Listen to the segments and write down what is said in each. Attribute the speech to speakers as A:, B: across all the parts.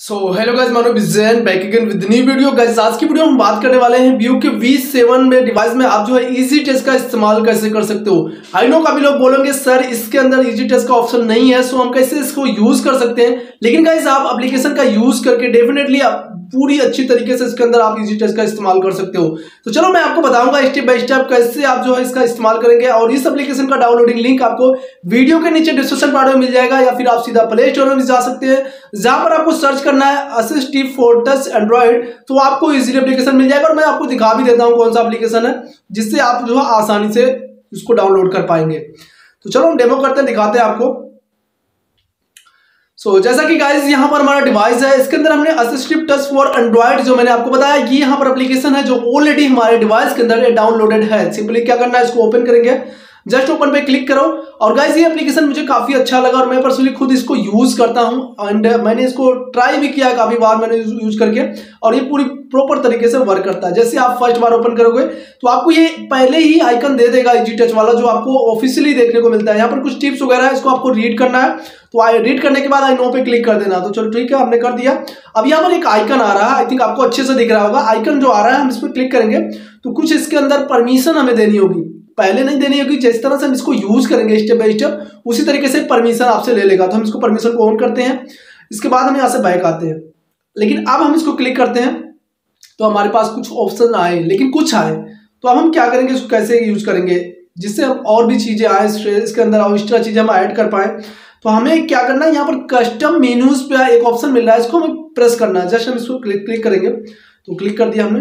A: So hello guys मानो बिजन back again with new video guys आज की वीडियो हम बात करने वाले हैं व्यू के वी सेवन में डिवाइस में आप जो है इजी टेस्ट का इस्तेमाल कैसे कर सकते हो? आई नो काफ़ी लोग बोलेंगे, सर, इसके अंदर इजी टेस्ट का ऑप्शन नहीं है सो हम कैसे इसको यूज़ कर सकते हैं? लेकिन गाइस आप एप्लीकेशन का यूज़ करके डेफिनेटली पूरी अच्छी तरीके से इसके अंदर आप इजी टेस्ट का इस्तेमाल कर सकते हो। तो चलो मैं आपको बताऊँगा स्टेप बाय स्टेप कैसे आप जो है इसका इस्तेमाल करेंगे और इस एप्लीकेशन का डाउनलोडिंग लिंक आपको वीडियो के नीचे डिस्क्रिप्शन पार्ट में मिल जाएगा या फिर आप सीधा प्ले स्टोर में भी जा सकते हैं। जहाँ पर आपको सर्च करना है असिस्टिव फोर टच एंड्रॉइड तो आपको इजीली एप्लीकेशन मिल जाएगा और मैं आपको दिखा भी देता हूँ कौन सा एप्लीकेशन है, जिससे आप जो है आसानी से उसको डाउनलोड कर पाएँगे। तो चलो हम डेमो करते हैं, दिखाते हैं आपको। सो so, जैसा कि गाइस यहाँ पर हमारा डिवाइस है इसके अंदर हमने असिस्टिव टच फॉर एंड्रॉइड जो मैंने आपको बताया ये यहाँ पर एप्लीकेशन है जो ऑलरेडी हमारे डिवाइस के अंदर डाउनलोडेड है। सिंपली क्या करना है इसको ओपन करेंगे। जस्ट ओपन पे क्लिक करो। और गाइस ये एप्लीकेशन मुझे काफ़ी अच्छा लगा और मैं पर्सनली खुद इसको यूज़ करता हूँ। एंड मैंने इसको ट्राई भी किया काफ़ी बार, मैंने यूज़ करके। और ये पूरी प्रॉपर तरीके से वर्क करता है। जैसे आप फ़र्स्ट बार ओपन करोगे तो आपको ये पहले ही आइकन दे देगा इजी टच वाला, जो आपको ऑफिशियली देखने को मिलता है। यहाँ पर कुछ टिप्स वगैरह है, इसको आपको रीड करना है। तो आई रीड करने के बाद आई नो पे क्लिक कर देना। तो चलो ठीक है, हमने कर दिया। अब यहाँ पर एक आइकन आ रहा है। आई थिंक आपको अच्छे से दिख रहा होगा। आइकन जो आ रहा है, हम इस पर क्लिक करेंगे। तो कुछ इसके अंदर परमिशन हमें देनी होगी। पहले नहीं देनी होगी, जिस तरह से हम इसको यूज़ करेंगे स्टेप बाय स्टेप उसी तरीके से परमिशन आपसे ले लेगा। तो हम इसको परमिशन को ऑन करते हैं। इसके बाद हम यहाँ से बैक आते हैं। लेकिन अब हम इसको क्लिक करते हैं तो हमारे पास कुछ ऑप्शन आए, लेकिन कुछ आए। तो अब हम क्या करेंगे, इसको कैसे यूज़ करेंगे? जिससे हम और भी चीज़ें आए इसके अंदर और एक्स्ट्रा चीज़ें हम ऐड कर पाए। तो हमें क्या करना है, यहाँ पर कस्टम मेन्यूज पे एक ऑप्शन मिल रहा है, इसको हमें प्रेस करना है। जस्ट हम इसको क्लिक क्लिक करेंगे। तो क्लिक कर दिया हमने।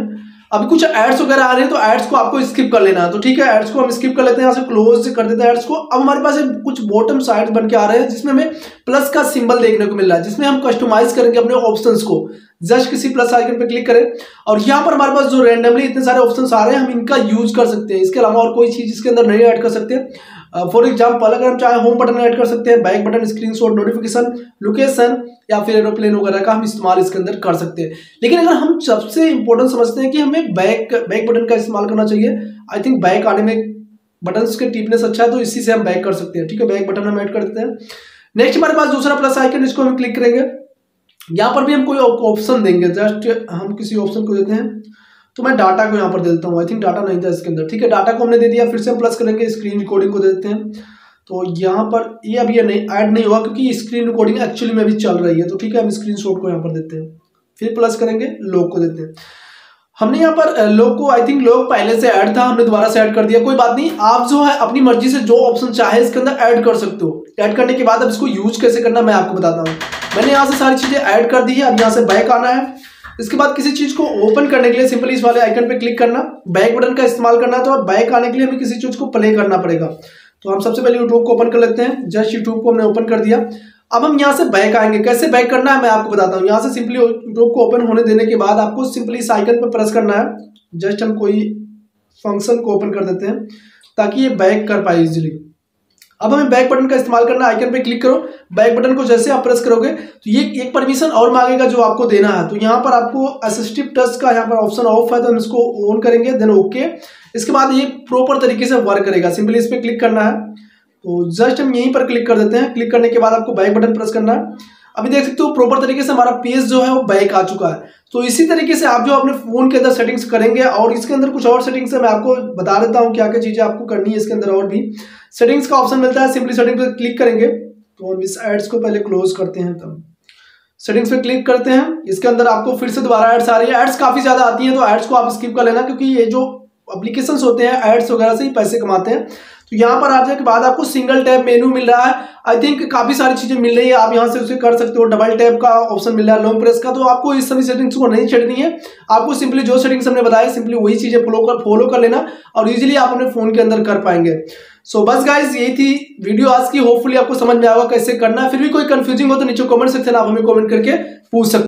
A: अभी कुछ एड्स वगैरह आ रहे हैं तो एड्स को आपको स्किप कर लेना है। तो ठीक है एड्स को हम स्किप कर लेते हैं, यहाँ से क्लोज कर देते हैं एड्स को। अब हमारे पास कुछ बॉटम साइड बन के आ रहे हैं, जिसमें हमें प्लस का सिंबल देखने को मिल रहा है, जिसमें हम कस्टमाइज करेंगे अपने ऑप्शन को। जस्ट किसी प्लस आइकन पर क्लिक करें, और यहाँ पर हमारे पास जो रेंडमली इतने सारे ऑप्शन आ रहे हैं, हम इनका यूज़ कर सकते हैं। इसके अलावा और कोई चीज़ इसके अंदर नहीं ऐड कर सकते। फॉर एग्ज़ाम्पल अगर हम चाहे होम बटन ऐड कर सकते हैं back button screen notification location या फिर एरोप्लेन वगैरह का हम इस्तेमाल इसके अंदर कर सकते हैं। लेकिन अगर हम सबसे इंपॉर्टेंट समझते हैं कि हमें बैक बैक बटन का इस्तेमाल करना चाहिए आई थिंक बैक आने में बटन के टीपनेस अच्छा है तो इसी से हम बैक कर सकते हैं। ठीक है बैक बटन हम ऐड कर देते हैं। नेक्स्ट हमारे पास दूसरा प्लस आइकन इसको हम क्लिक करेंगे। यहाँ पर भी हम कोई ऑप्शन देंगे जस्ट हम किसी ऑप्शन को देते हैं। तो मैं डाटा को यहाँ पर दे देता हूँ। आई थिंक डाटा नहीं था इसके अंदर। ठीक है, डाटा को हमने दे दिया, फिर से प्लस करेंगे स्क्रीन रिकॉर्डिंग को दे देते हैं। तो यहाँ पर ये अभी ये नहीं ऐड नहीं हुआ क्योंकि स्क्रीन रिकॉर्डिंग एक्चुअली में भी चल रही है। तो ठीक है, हम स्क्रीन को यहाँ पर देते हैं। फिर प्लस करेंगे लोग को देते हैं। हमने यहाँ पर लोग को आई थिंक लोग पहले से ऐड था, हमने दोबारा से ऐड कर दिया। कोई बात नहीं, आप जो है अपनी मर्ज़ी से जो ऑप्शन चाहे इसके अंदर ऐड कर सकते हो। ऐड करने के बाद अब इसको यूज़ कैसे करना, मैं आपको बताता हूँ। मैंने यहाँ से सारी चीज़ें ऐड कर दी है, अब यहाँ से बैक आना है। इसके बाद किसी चीज़ को ओपन करने के लिए सिंपली इस वाले आइकन पे क्लिक करना बैक बटन का इस्तेमाल करना तो बैक आने के लिए हमें किसी चीज़ को प्ले करना पड़ेगा। तो हम सबसे पहले यूट्यूब को ओपन कर लेते हैं। जस्ट यूट्यूब को हमने ओपन कर दिया। अब हम यहाँ से बैक आएँगे। कैसे बैक करना है मैं आपको बताता हूँ। यहाँ से सिंपली यूट्यूब को ओपन होने देने के बाद आपको सिंपली इस आइकन पर प्रेस करना है। जस्ट हम कोई फ़ंक्शन को ओपन कर देते हैं ताकि ये बैक कर पाए इजिली अब हमें बैक बटन का इस्तेमाल करना है आइकन पे क्लिक करो। बैक बटन को जैसे आप प्रेस करोगे तो ये एक परमिशन और मांगेगा जो आपको देना है। तो यहाँ पर आपको असिस्टिव टच का यहाँ पर ऑप्शन ऑफ़ है तो हम इसको ऑन करेंगे देन ओके इसके बाद ये प्रॉपर तरीके से वर्क करेगा। सिंपली इस पर क्लिक करना है। तो जस्ट हम यहीं पर क्लिक कर देते हैं। क्लिक करने के बाद आपको बैक बटन प्रेस करना है। अभी देख सकते हो प्रॉपर तरीके से हमारा पेज जो है वो बैक आ चुका है। तो इसी तरीके से आप जो अपने फ़ोन के अंदर सेटिंग्स करेंगे और इसके अंदर कुछ और सेटिंग्स है, मैं आपको बता देता हूँ क्या क्या चीज़ें आपको करनी है इसके अंदर और भी। सेटिंग्स का ऑप्शन मिलता है सिंपली सेटिंग पर क्लिक करेंगे। तो हम इस एड्स को पहले क्लोज करते हैं तब। सेटिंग्स पे क्लिक करते हैं, इसके अंदर आपको फिर से दोबारा एड्स आ रही है। एड्स काफ़ी ज़्यादा आती है तो एड्स को आप स्किप कर लेना, क्योंकि ये जो अप्लीकेशन होते हैं एड्स वगैरह से ही पैसे कमाते हैं। तो यहाँ पर आ जाने के बाद आपको सिंगल टैप मेनू मिल रहा है। आई थिंक काफ़ी सारी चीज़ें मिल रही है, आप यहाँ से उसे कर सकते हो। डबल टैप का ऑप्शन मिल रहा है लॉन्ग प्रेस का। तो आपको इस सभी सेटिंग्स को नहीं छेड़नी है। आपको सिंपली जो सेटिंग्स हमने बताया सिंपली वही चीज़ें फॉलो कर फॉलो कर लेना और इजिली आप अपने फ़ोन के अंदर कर पाएँगे। सो बस गाइज़ यही थी वीडियो आज की। होपफुली आपको समझ में आएगा कैसे करना फिर भी कोई कंफ्यूजिंग हो तो नीचे कमेंट सेक्शन आप हमें कमेंट करके पूछ सकते